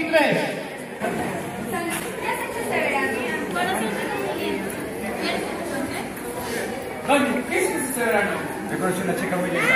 y ¿Qué has hecho este verano? Hiciste verano? Yo conocí una chica muy linda.